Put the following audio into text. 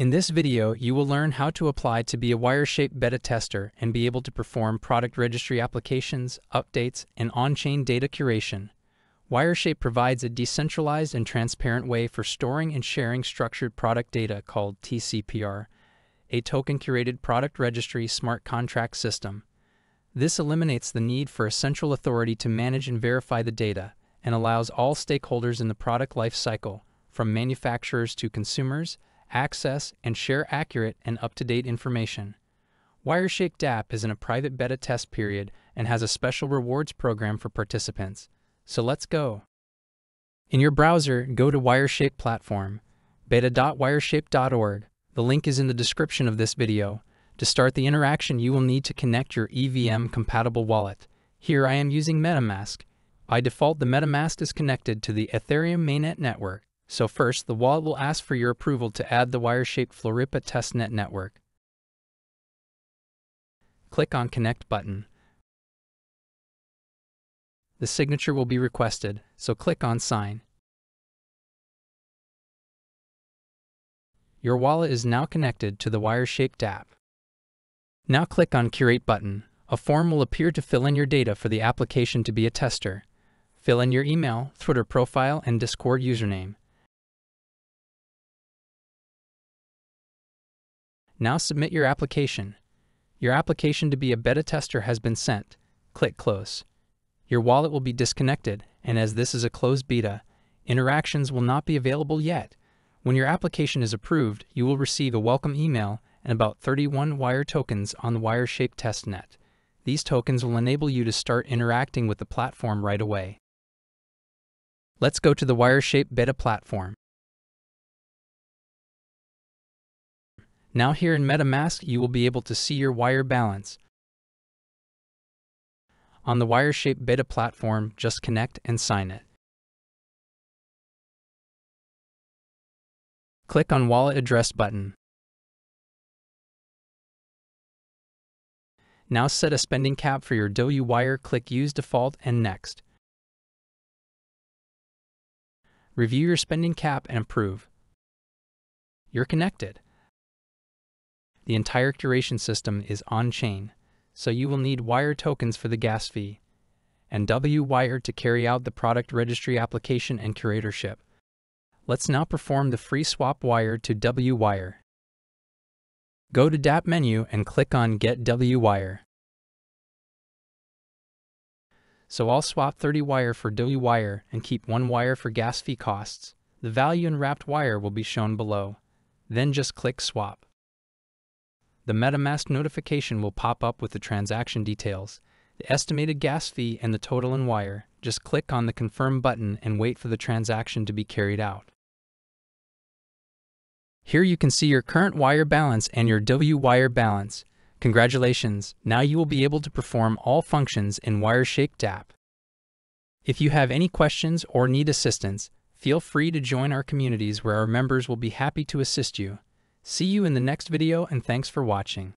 In this video, you will learn how to apply to be a Wireshape beta tester and be able to perform product registry applications, updates, and on-chain data curation. Wireshape provides a decentralized and transparent way for storing and sharing structured product data called TCPR, a token-curated product registry smart contract system. This eliminates the need for a central authority to manage and verify the data and allows all stakeholders in the product life cycle, from manufacturers to consumers, access and share accurate and up-to-date information. Wireshape DApp is in a private beta test period and has a special rewards program for participants. So let's go. In your browser, go to Wireshape platform, beta.wireshape.org. The link is in the description of this video. To start the interaction, you will need to connect your EVM-compatible wallet. Here I am using MetaMask. By default, the MetaMask is connected to the Ethereum mainnet network. So first, the wallet will ask for your approval to add the Wireshape Floripa testnet network. Click on Connect button. The signature will be requested, so click on Sign. Your wallet is now connected to the Wireshape DApp. Now click on Curate button. A form will appear to fill in your data for the application to be a tester. Fill in your email, Twitter profile, and Discord username. Now submit your application. Your application to be a beta tester has been sent. Click Close. Your wallet will be disconnected, and as this is a closed beta, interactions will not be available yet. When your application is approved, you will receive a welcome email and about 31 wire tokens on the Wireshape testnet. These tokens will enable you to start interacting with the platform right away. Let's go to the Wireshape beta platform. Now here in MetaMask, you will be able to see your wire balance. On the Wireshape beta platform, just connect and sign it. Click on Wallet Address button. Now set a spending cap for your DOU wire, click Use Default and Next. Review your spending cap and approve. You're connected. The entire curation system is on-chain, so you will need wire tokens for the gas fee, and W-Wire to carry out the product registry application and curatorship. Let's now perform the free swap wire to W-Wire. Go to DApp menu and click on Get W-Wire. So I'll swap 30 wire for W-Wire and keep one wire for gas fee costs. The value in wrapped wire will be shown below. Then just click Swap. The MetaMask notification will pop up with the transaction details, the estimated gas fee, and the total in wire. Just click on the Confirm button and wait for the transaction to be carried out. Here you can see your current wire balance and your W wire balance. Congratulations, now you will be able to perform all functions in Wireshape DApp. If you have any questions or need assistance, feel free to join our communities where our members will be happy to assist you. See you in the next video and thanks for watching.